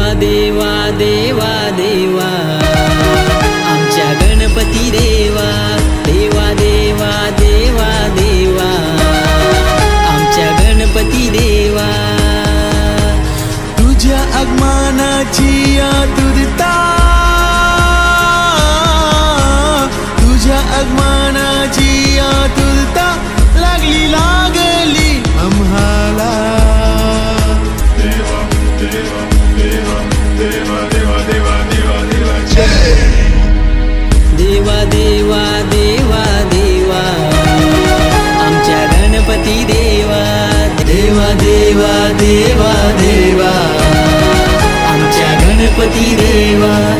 देवा देवा देवा देवा देवा देवा. आमच्या गणपती देवा. देवा देवा देवा देवा. आमच्या गणपती देवा. देवा देवा देवा देवा